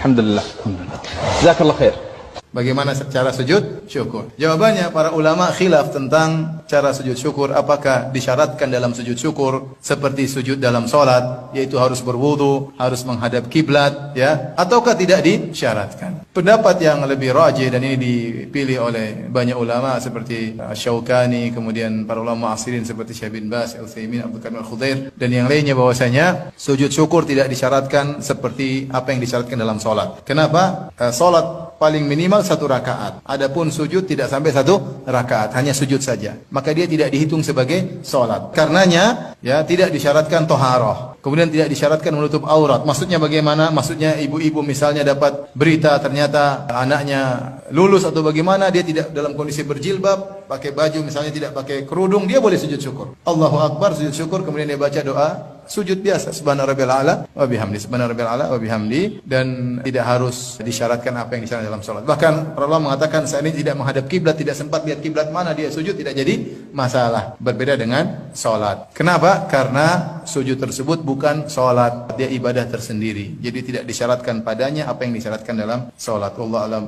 Alhamdulillah. Alhamdulillah. Jazakallah khair. Bagaimana cara sujud syukur? Jawabannya para ulama khilaf tentang cara sujud syukur apakah disyaratkan dalam sujud syukur seperti sujud dalam salat yaitu harus berwudu, harus menghadap kiblat ya ataukah tidak disyaratkan. Pendapat yang lebih rajih dan ini dipilih oleh banyak ulama seperti Syaukani kemudian para ulama asirin seperti Syekh bin Bas, Al-Utsaimin, Abdul Karim Al-Khudair dan yang lainnya bahwasanya sujud syukur tidak disyaratkan seperti apa yang disyaratkan dalam salat. Kenapa? Eh, salat paling minimal satu rakaat. Adapun sujud tidak sampai satu rakaat, hanya sujud saja. Maka dia tidak dihitung sebagai sholat. Karenanya ya tidak disyaratkan toharoh. Kemudian tidak disyaratkan menutup aurat. Maksudnya bagaimana? Maksudnya ibu-ibu misalnya dapat berita ternyata anaknya lulus atau bagaimana dia tidak dalam kondisi berjilbab, pakai baju misalnya tidak pakai kerudung, dia boleh sujud syukur. Allahu Akbar sujud syukur kemudian dia baca doa sujud biasa subhana rabbil ala wa bihamdi subhana rabbil ala wa bihamdi dan tidak harus disyaratkan apa yang disyaratkan dalam salat. Bahkan ulama mengatakan saat ini tidak menghadap kiblat, tidak sempat lihat kiblat mana dia sujud tidak jadi masalah. Berbeda dengan salat. Kenapa? Karena sujud tersebut bukan salat, dia ibadah tersendiri. Jadi tidak disyaratkan padanya apa yang disyaratkan dalam salat. Allah alam.